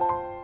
you